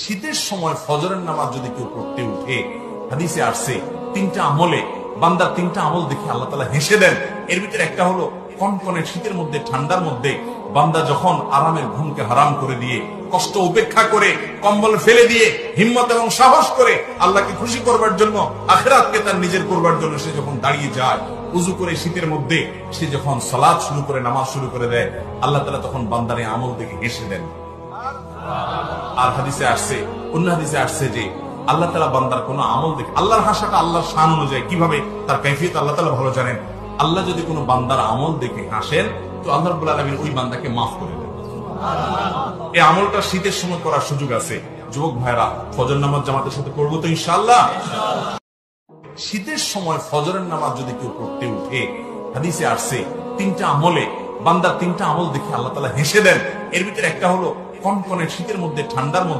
শীতের সময় ফজরের নামাজ যদি কেউ পড়তে উঠে, হাদিসে আসছে, তিনটা আমলে বান্দার তিনটা আমল দেখে আল্লাহ তালা হেসে দেন। এর ভিতরে একটা হলো কনকনে শীতের মধ্যে, ঠান্ডার মধ্যে, বান্দা যখন আরামের ঘুমকে হারাম করে দিয়ে, কষ্ট উপেক্ষা করে, কম্বল ফেলে দিয়ে, হিম্মত এবং সাহস করে আল্লাহকে খুশি করবার জন্য, আখেরাতকে তার নিজের করবার জন্য সে যখন দাঁড়িয়ে যায়, উজু করে শীতের মধ্যে, সে যখন সালাদ শুরু করে, নামাজ শুরু করে দেয়, আল্লাহ তালা তখন বান্দারে আমল দেখে হেসে দেন। আর হাদিসে আসছে, অন্য হাদিসে আসছে যে আল্লাহ তালা বান্দার কোন আমল দেখে, আল্লাহর হাসাটা, আল্লাহর শান অনুযায়ী কীভাবে তার কৈফিয়ত আল্লাহ তালা ভালো জানেন? আল্লাহ যদি কোনো বান্দার আমল দেখে হাসেন, তো আল্লাহ রব্বুল আলমিন ওই বান্দাকে মাফ করে দেন। এই আমলটা শীতের সময় করার সুযোগ আছে। যুবক ভাইরা ফজর নামাজ জামাতের সাথে করব তো ইনশাল্লাহ শীতের সময় ফজরের নামাজ যদি কেউ পড়তে উঠে, হাদিসে আসছে, তিনটা আমলে বান্দার তিনটা আমল দেখে আল্লাহ তালা হেসে দেন। এর ভিতরে একটা হলো কনকনে শীতের মধ্যে ঠান্ডার মধ্যে